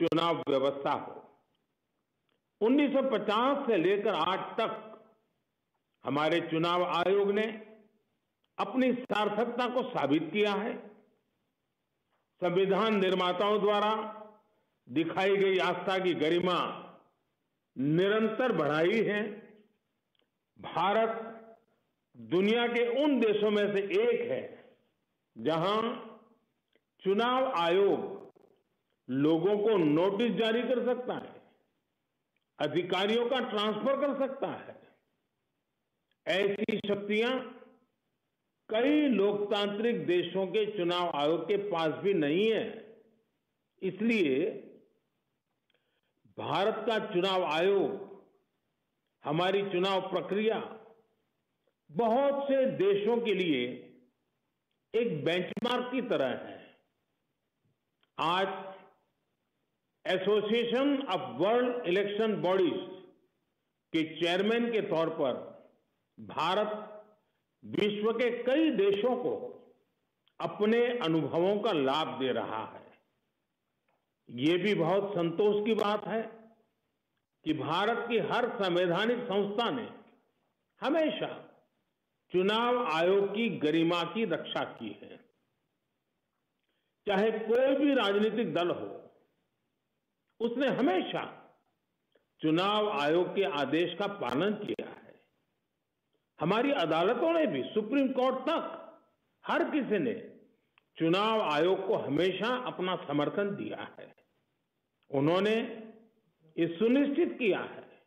चुनाव व्यवस्था हो। 1950 से लेकर आज तक हमारे चुनाव आयोग ने अपनी सार्थकता को साबित किया है। संविधान निर्माताओं द्वारा दिखाई गई आस्था की गरिमा निरंतर बढ़ाई है। भारत दुनिया के उन देशों में से एक है जहाँ चुनाव आयोग लोगों को नोटिस जारी कर सकता है, अधिकारियों का ट्रांसफ़र कर सकता है। ऐसी शक्तियाँ कई लोकतांत्रिक देशों के चुनाव आयोग के पास भी नहीं है। इसलिए भारत का चुनाव आयोग, हमारी चुनाव प्रक्रिया बहुत से देशों के लिए एक बेंचमार्क की तरह है। आज association of world election bodies के चेयरमैन के तौर पर भारत विश्व के कई देशों को अपने अनुभवों का लाभ दे रहा है। ये भी बहुत संतोष की बात है कि भारत की हर संवैधानिक संस्था ने हमेशा चुनाव आयोग की गरिमा की रक्षा की है। चाहे कोई भी राजनीतिक दल हो उसने हमेशा चुनाव आयोग के आदेश का पालन किया है। हमारी अदालतों ने भी, सुप्रीम कोर्ट तक, हर किसी ने चुनाव आयोग को हमेशा अपना समर्थन दिया है। उन्होंने ये सुनिश्चित किया है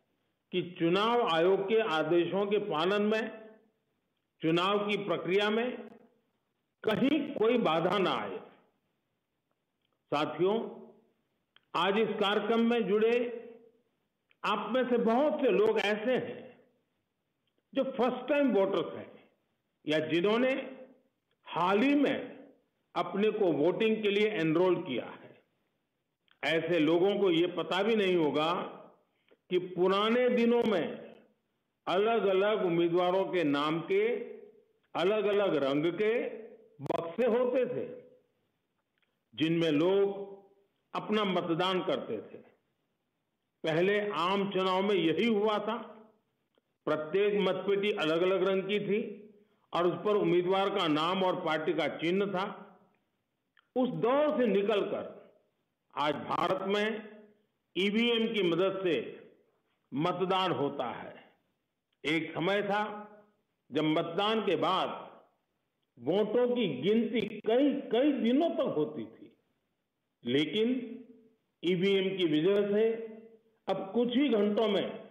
कि चुनाव आयोग के आदेशों के पालन में, चुनाव की प्रक्रिया में कहीं कोई बाधा ना आए। साथियों आज इस कार्यक्रम में जुड़े आप में से बहुत से लोग ऐसे हैं जो फ़र्स्ट टाइम वोटर्स हैं या जिन्होंने हाल ही में अपने को वोटिंग के लिए एनरोल किया है। ऐसे लोगों को ये पता भी नहीं होगा कि पुराने दिनों में अलग अलग उम्मीदवारों के नाम के अलग अलग रंग के बक्से होते थे, जिनमें लोग अपना मतदान करते थे। पहले आम चुनाव में यही हुआ था। प्रत्येक मतपेटी अलग अलग रंग की थी और उस पर उम्मीदवार का नाम और पार्टी का चिन्ह था। उस दौर से निकलकर आज भारत में ईवीएम की मदद से मतदान होता है। एक समय था जब मतदान के बाद वोटों की गिनती कई कई दिनों तक होती थी। लेकिन ईवीएम की वजह से अब कुछ ही घंटों में